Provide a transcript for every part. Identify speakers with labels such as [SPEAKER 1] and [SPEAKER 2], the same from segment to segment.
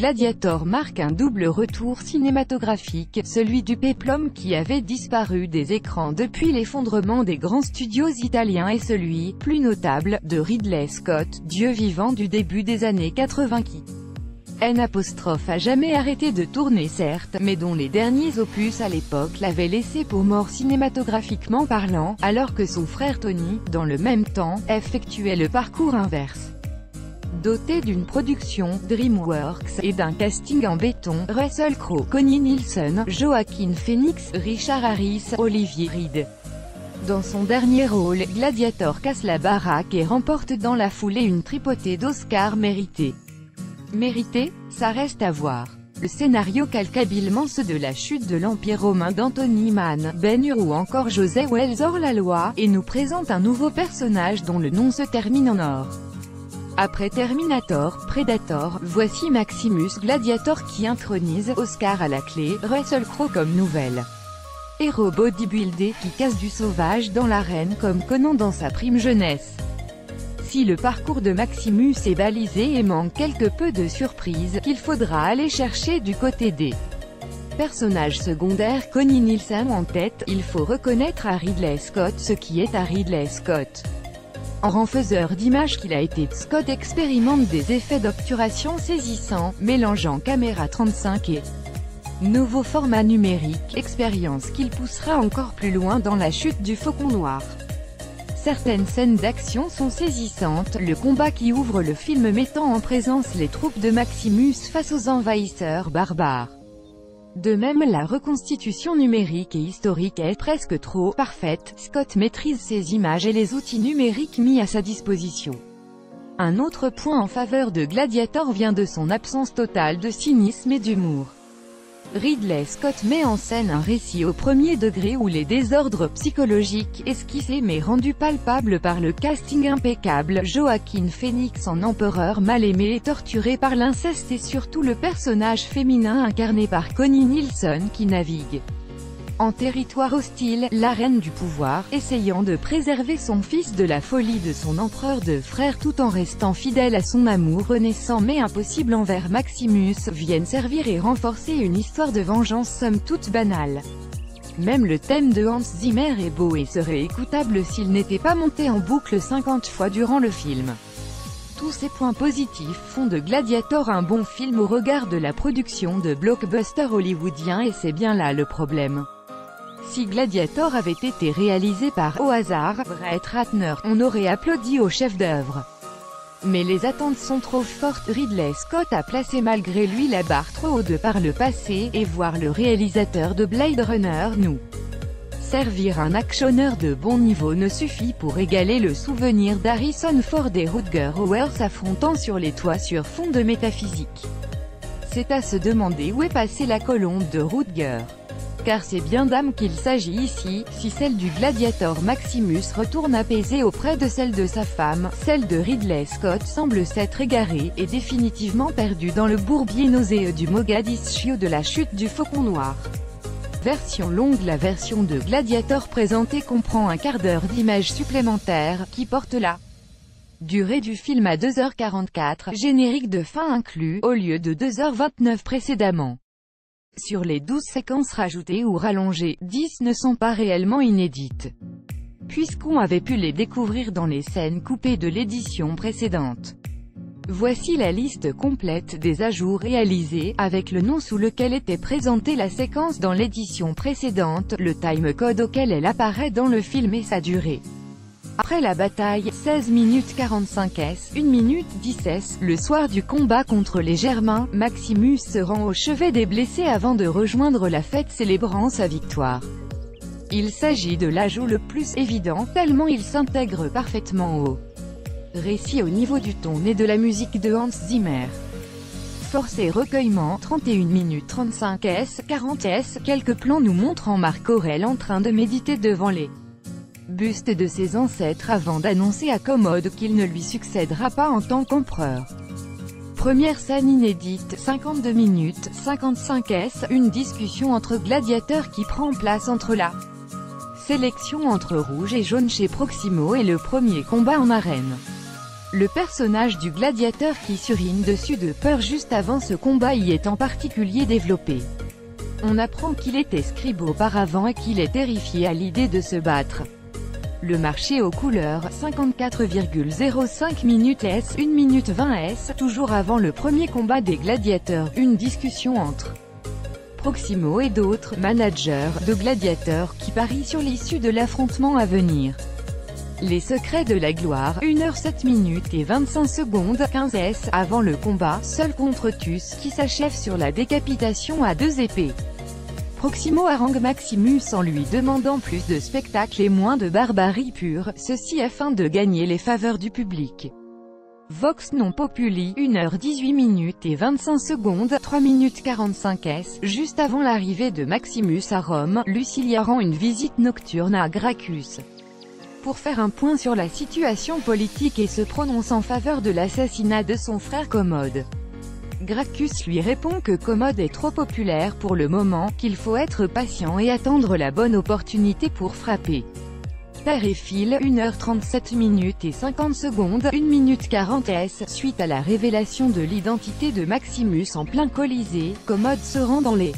[SPEAKER 1] Gladiator marque un double retour cinématographique, celui du péplum qui avait disparu des écrans depuis l'effondrement des grands studios italiens et celui, plus notable, de Ridley Scott, dieu vivant du début des années 80 qui N a jamais arrêté de tourner certes, mais dont les derniers opus à l'époque l'avaient laissé pour mort cinématographiquement parlant, alors que son frère Tony, dans le même temps, effectuait le parcours inverse. Doté d'une production DreamWorks et d'un casting en béton, Russell Crowe, Connie Nielsen, Joaquin Phoenix, Richard Harris, Olivier Reed. Dans son dernier rôle, Gladiator casse la baraque et remporte dans la foulée une tripotée d'Oscars mérités. Mérité Ça reste à voir. Le scénario calque habilement ceux de la chute de l'Empire romain d'Anthony Mann, Ben Hur ou encore José Wells hors-la-loi, et nous présente un nouveau personnage dont le nom se termine en or. Après Terminator, Predator, voici Maximus Gladiator qui intronise Oscar à la clé, Russell Crowe comme nouvelle. Héros bodybuildé qui casse du sauvage dans l'arène comme Conan dans sa prime jeunesse. Si le parcours de Maximus est balisé et manque quelque peu de surprise, qu'il faudra aller chercher du côté des personnages secondaires Connie Nielsen en tête, il faut reconnaître à Ridley Scott ce qui est à Ridley Scott. En renfaiseur d'images qu'il a été, Scott expérimente des effets d'obturation saisissants, mélangeant caméra 35 et nouveau format numérique, expérience qu'il poussera encore plus loin dans la chute du Faucon Noir. Certaines scènes d'action sont saisissantes, le combat qui ouvre le film mettant en présence les troupes de Maximus face aux envahisseurs barbares. De même la reconstitution numérique et historique est presque trop parfaite, Scott maîtrise ses images et les outils numériques mis à sa disposition. Un autre point en faveur de Gladiator vient de son absence totale de cynisme et d'humour. Ridley Scott met en scène un récit au premier degré où les désordres psychologiques, esquissés mais rendus palpables par le casting impeccable, Joaquin Phoenix en empereur mal aimé et torturé par l'inceste et surtout le personnage féminin incarné par Connie Nielsen qui navigue en territoire hostile, la reine du pouvoir, essayant de préserver son fils de la folie de son empereur de frère tout en restant fidèle à son amour renaissant mais impossible envers Maximus, viennent servir et renforcer une histoire de vengeance somme toute banale. Même le thème de Hans Zimmer est beau et serait écoutable s'il n'était pas monté en boucle 50 fois durant le film. Tous ces points positifs font de Gladiator un bon film au regard de la production de blockbuster hollywoodien et c'est bien là le problème. Si Gladiator avait été réalisé par au hasard, Brett Ratner, on aurait applaudi au chef-d'œuvre. Mais les attentes sont trop fortes, Ridley Scott a placé malgré lui la barre trop haut de par le passé, et voir le réalisateur de Blade Runner nous servir un actionneur de bon niveau ne suffit pour égaler le souvenir d'Harrison Ford et Rutger Hauer s'affrontant sur les toits sur fond de métaphysique. C'est à se demander où est passée la colombe de Rutger. Car c'est bien d'âme qu'il s'agit ici, si celle du gladiator Maximus retourne apaisée auprès de celle de sa femme, celle de Ridley Scott semble s'être égarée, et définitivement perdue dans le bourbier nauséeux du Mogadiscio de la chute du Faucon Noir. Version longue La version de Gladiator présentée comprend un quart d'heure d'images supplémentaires, qui porte la durée du film à 2h44, générique de fin inclus, au lieu de 2h29 précédemment. Sur les 12 séquences rajoutées ou rallongées, 10 ne sont pas réellement inédites. Puisqu'on avait pu les découvrir dans les scènes coupées de l'édition précédente. Voici la liste complète des ajouts réalisés, avec le nom sous lequel était présentée la séquence dans l'édition précédente, le timecode auquel elle apparaît dans le film et sa durée. Après la bataille, 16 minutes 45 s, 1 minute 10 s, le soir du combat contre les Germains, Maximus se rend au chevet des blessés avant de rejoindre la fête célébrant sa victoire. Il s'agit de l'ajout le plus évident, tellement il s'intègre parfaitement au récit au niveau du ton et de la musique de Hans Zimmer. Force et recueillement, 31 minutes 35 s, 40 s, quelques plans nous montrant Marc Aurel en train de méditer devant les buste de ses ancêtres avant d'annoncer à Commode qu'il ne lui succédera pas en tant qu'empereur. Première scène inédite, 52 minutes, 55 s, une discussion entre gladiateurs qui prend place entre la sélection entre rouge et jaune chez Proximo et le premier combat en arène. Le personnage du gladiateur qui surine dessus de peur juste avant ce combat y est en particulier développé. On apprend qu'il était scribe auparavant et qu'il est terrifié à l'idée de se battre. Le marché aux couleurs, 54,05 minutes S, 1 minute 20 S, toujours avant le premier combat des gladiateurs, une discussion entre Proximo et d'autres managers de gladiateurs qui parient sur l'issue de l'affrontement à venir. Les secrets de la gloire, 1h07 minutes et 25 secondes, 15 S, avant le combat, seul contre Tus, qui s'achève sur la décapitation à deux épées. Proximo harangue Maximus en lui demandant plus de spectacle et moins de barbarie pure, ceci afin de gagner les faveurs du public. Vox non populi, 1h18 minutes et 25 secondes, 3 minutes 45 s, juste avant l'arrivée de Maximus à Rome, Lucilia rend une visite nocturne à Gracchus. Pour faire un point sur la situation politique et se prononce en faveur de l'assassinat de son frère Commode. Gracchus lui répond que Commode est trop populaire pour le moment, qu'il faut être patient et attendre la bonne opportunité pour frapper. Père et fil, 1h37 minutes et 50 secondes, 1 minute 40 s, suite à la révélation de l'identité de Maximus en plein Colisée, Commode se rend dans les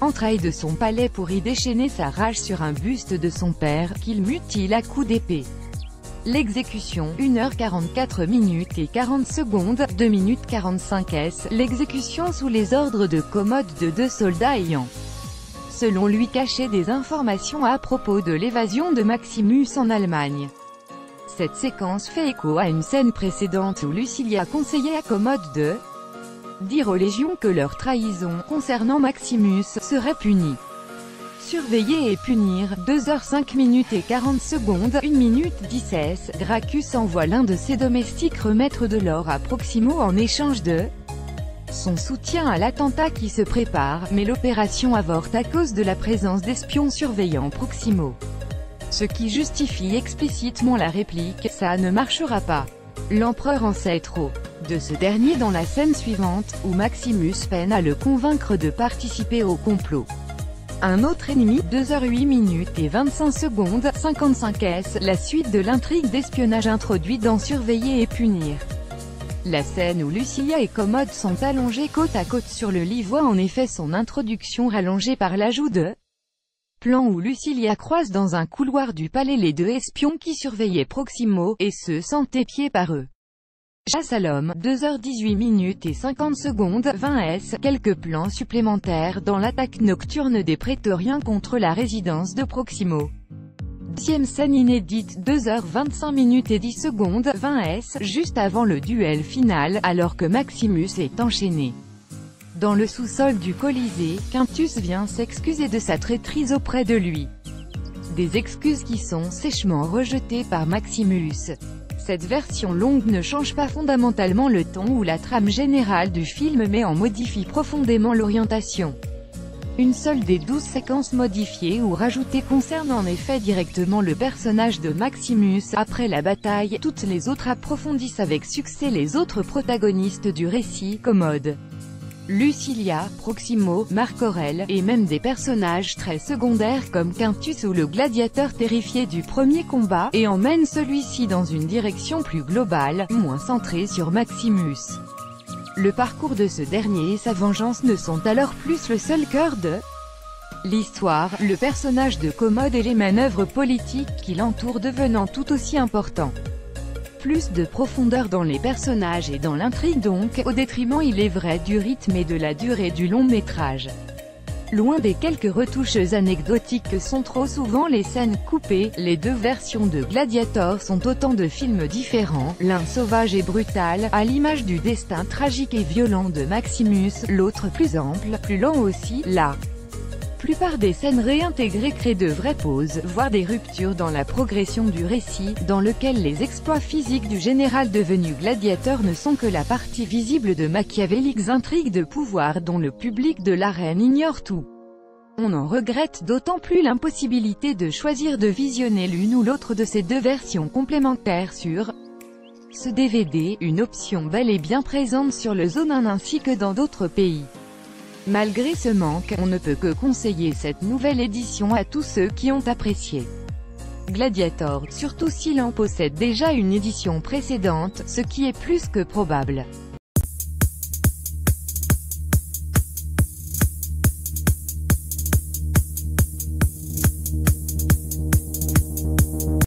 [SPEAKER 1] entrailles de son palais pour y déchaîner sa rage sur un buste de son père, qu'il mutile à coups d'épée. L'exécution, 1h44 minutes et 40 secondes, 2 minutes 45 s, l'exécution sous les ordres de Commode de deux soldats ayant, selon lui caché des informations à propos de l'évasion de Maximus en Allemagne. Cette séquence fait écho à une scène précédente où Lucilia conseillait à Commode de dire aux légions que leur trahison concernant Maximus serait punie. Surveiller et punir, 2h05 minutes et 40 secondes, 1 minute 10 Gracchus envoie l'un de ses domestiques remettre de l'or à Proximo en échange de son soutien à l'attentat qui se prépare, mais l'opération avorte à cause de la présence d'espions surveillant Proximo. Ce qui justifie explicitement la réplique « ça ne marchera pas ». L'empereur en sait trop. De ce dernier dans la scène suivante, où Maximus peine à le convaincre de participer au complot. Un autre ennemi, 2h08 minutes et 25 secondes, 55 s, la suite de l'intrigue d'espionnage introduite dans Surveiller et punir. La scène où Lucilia et Commode sont allongés côte à côte sur le lit voit en effet son introduction rallongée par l'ajout de plan où Lucilia croise dans un couloir du palais les deux espions qui surveillaient Proximo, et se sentent épiés par eux. Chasse à l'homme, 2h18 minutes et 50 secondes, 20 s, quelques plans supplémentaires dans l'attaque nocturne des prétoriens contre la résidence de Proximo. Deuxième scène inédite, 2h25 minutes et 10 secondes, 20 s, juste avant le duel final, alors que Maximus est enchaîné. Dans le sous-sol du Colisée, Quintus vient s'excuser de sa traîtrise auprès de lui. Des excuses qui sont sèchement rejetées par Maximus. Cette version longue ne change pas fondamentalement le ton ou la trame générale du film mais en modifie profondément l'orientation. Une seule des douze séquences modifiées ou rajoutées concerne en effet directement le personnage de Maximus. Après la bataille, toutes les autres approfondissent avec succès les autres protagonistes du récit, Commode. Lucilia, Proximo, Marc Aurel, et même des personnages très secondaires comme Quintus ou le gladiateur terrifié du premier combat, et emmènent celui-ci dans une direction plus globale, moins centrée sur Maximus. Le parcours de ce dernier et sa vengeance ne sont alors plus le seul cœur de l'histoire, le personnage de Commode et les manœuvres politiques qui l'entourent devenant tout aussi importants plus de profondeur dans les personnages et dans l'intrigue donc, au détriment il est vrai du rythme et de la durée du long métrage. Loin des quelques retouches anecdotiques que sont trop souvent les scènes coupées, les deux versions de Gladiator sont autant de films différents, l'un sauvage et brutal, à l'image du destin tragique et violent de Maximus, l'autre plus ample, plus lent aussi, là plupart des scènes réintégrées créent de vraies pauses, voire des ruptures dans la progression du récit, dans lequel les exploits physiques du général devenu gladiateur ne sont que la partie visible de machiavéliques intrigues de pouvoir dont le public de l'arène ignore tout. On en regrette d'autant plus l'impossibilité de choisir de visionner l'une ou l'autre de ces deux versions complémentaires sur ce DVD, une option bel et bien présente sur le Zonin ainsi que dans d'autres pays. Malgré ce manque, on ne peut que conseiller cette nouvelle édition à tous ceux qui ont apprécié Gladiator, surtout s'il en possède déjà une édition précédente, ce qui est plus que probable.